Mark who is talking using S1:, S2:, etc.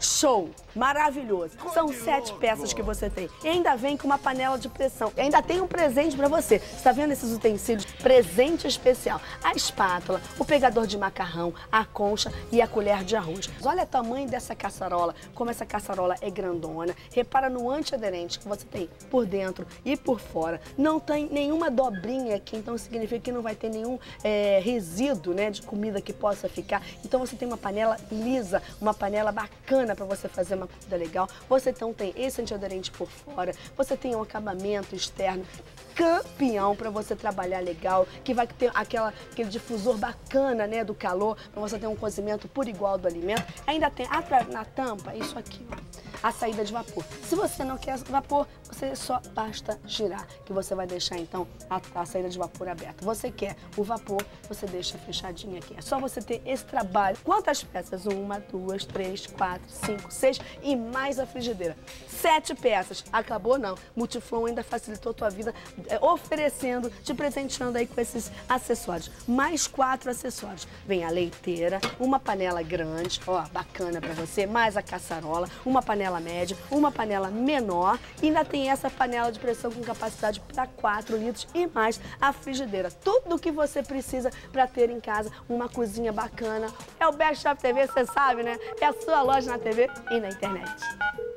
S1: Show! Maravilhoso. São sete peças que você tem. E ainda vem com uma panela de pressão. E ainda tem um presente pra você. Você tá vendo esses utensílios? Presente especial. A espátula, o pegador de macarrão, a concha e a colher de arroz. Olha o tamanho dessa caçarola, como essa caçarola é grandona. Repara no antiaderente que você tem por dentro e por fora. Não tem nenhuma dobrinha aqui, então significa que não vai ter nenhum é, resíduo né, de comida que possa ficar. Então você tem uma panela lisa, uma panela bacana para você fazer uma comida legal. Você então tem esse antiaderente por fora, você tem um acabamento externo campeão para você trabalhar legal, que vai ter aquela, aquele difusor bacana, né, do calor, para você ter um cozimento por igual do alimento. Ainda tem atrás na tampa isso aqui, ó a saída de vapor. Se você não quer vapor, você só basta girar, que você vai deixar então a, a saída de vapor aberta. Você quer o vapor, você deixa fechadinho aqui. É só você ter esse trabalho. Quantas peças? Uma, duas, três, quatro, cinco, seis e mais a frigideira. Sete peças. Acabou não. Multiflow ainda facilitou tua vida, é, oferecendo, te presenteando aí com esses acessórios. Mais quatro acessórios. Vem a leiteira, uma panela grande, ó, bacana para você, mais a caçarola, uma panela média, uma panela menor e ainda tem essa panela de pressão com capacidade para 4 litros e mais a frigideira. Tudo o que você precisa para ter em casa uma cozinha bacana. É o Best Shop TV, você sabe, né? É a sua loja na TV e na internet.